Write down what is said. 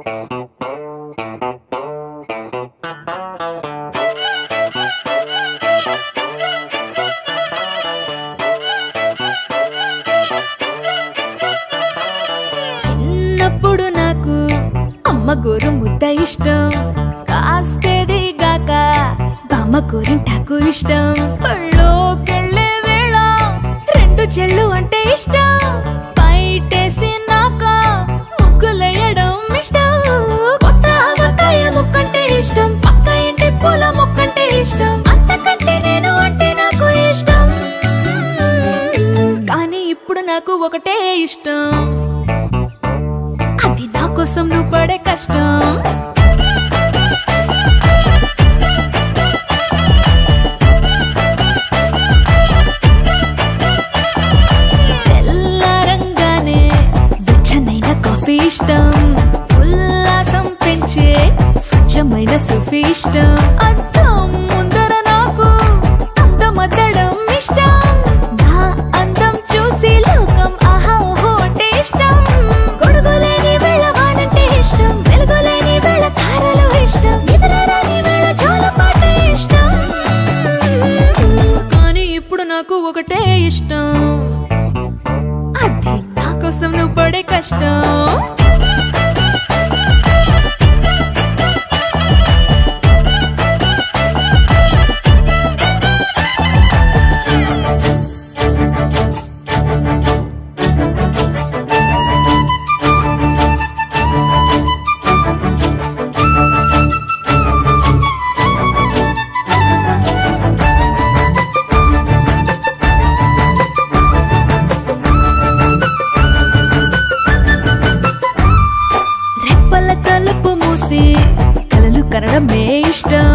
చిన్నప్పుడు నాకు అమ్మ గోరు ముద్ద ఇష్టం. కాస్తేది గాక బామ్మ గోరింటాకు ఇష్టం. పళ్ళోకెళ్ళే వేళ రెండు చెళ్ళు అంటే ఇష్టం. నాకు ఒకటే ఇష్టం. అది నా కోసం నువ్వు పడే కష్టం. తెల్లారంగానే వెచ్చనైన కాఫీ ఇష్టం. ఉల్లాసం పెంచే స్వచ్ఛమైన సుఫీ ఇష్టం. నాకు ఒకటే ఇష్టం. అది నా కోసం నువ్వు పడే కష్టం. తలుపు మూసి కలలు కనడమే ఇష్టం.